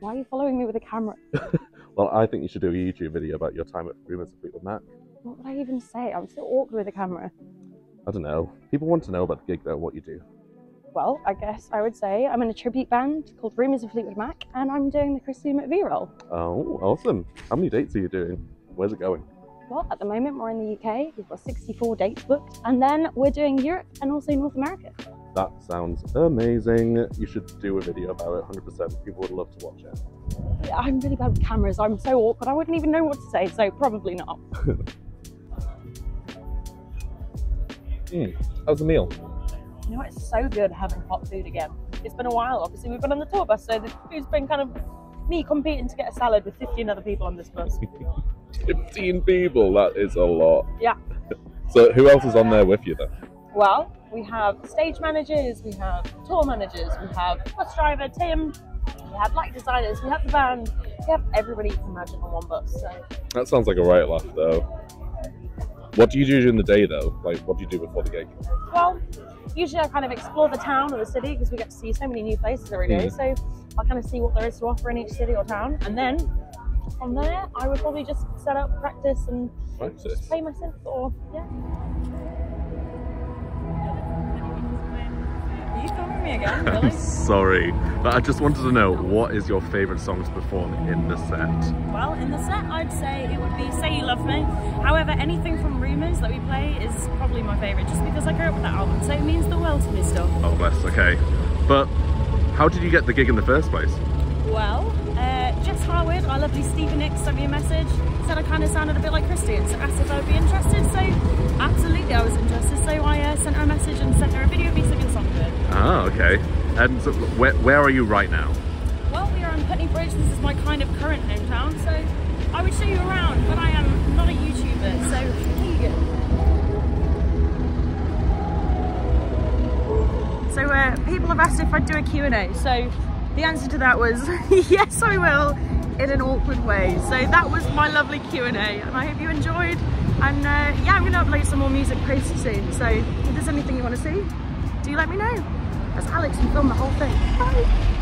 Why are you following me with a camera? Well, I think you should do a YouTube video about your time at Rumours of Fleetwood Mac. What would I even say? I'm so awkward with a camera. I don't know. People want to know about the gig though, what you do. Well, I guess I would say I'm in a tribute band called Rumours of Fleetwood Mac, and I'm doing the Christine McVie role. Oh, awesome. How many dates are you doing? Where's it going? Well, at the moment we're in the UK. We've got 64 dates booked, and then we're doing Europe and also North America. That sounds amazing. You should do a video about it 100%. People would love to watch it. I'm really bad with cameras. I'm so awkward. I wouldn't even know what to say, so probably not. Mm. How's the meal? You know, it's so good having hot food again. It's been a while. Obviously, we've been on the tour bus, so the food's been kind of me competing to get a salad with 15 other people on this bus. 15 people, that is a lot. Yeah. So, who else is on there with you then? Well, we have stage managers, we have tour managers, we have bus driver Tim, we have light designers, we have the band, we have everybody you can imagine on one bus. So That sounds like a right laugh though. What do you do during the day though? Like, what do you do before the gig? Well, usually I kind of explore the town or the city because we get to see so many new places every day. Mm. So I'll kind of see what there is to offer in each city or town. And then from there, I would probably just set up, practice, and Practice. play my synth or, yeah. Again? Really? Sorry, but I just wanted to know what is your favourite song to perform in the set? well, in the set, I'd say it would be Say You Love Me. However, anything from Rumours that we play is probably my favourite just because I grew up with that album, so it means the world to me still. Oh, bless. Okay, but how did you get the gig in the first place? Well, uh, Jess Harwood, our lovely Stevie Nicks, sent me a message, said I kind of sounded a bit like Christine, so asked if I would be interested, so absolutely I was interested, so I uh, sent Ah, okay. And where, where are you right now? Well, we are on Putney Bridge. This is my kind of current hometown, so I would show you around, but I am not a YouTuber, so here you go. So uh, people have asked if I'd do a Q&A, so the answer to that was yes, I will, in an awkward way. So that was my lovely Q&A, and I hope you enjoyed. And uh, yeah, I'm going to upload some more music pretty soon, so if there's anything you want to see, do let me know. As Alex can film the whole thing. Bye.